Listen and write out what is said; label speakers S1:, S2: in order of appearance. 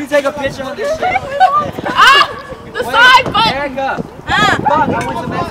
S1: you take a picture of this shit?
S2: Ah! The Wait, side button!
S1: Erica!
S2: Ah!
S1: Fuck, I went to messaging.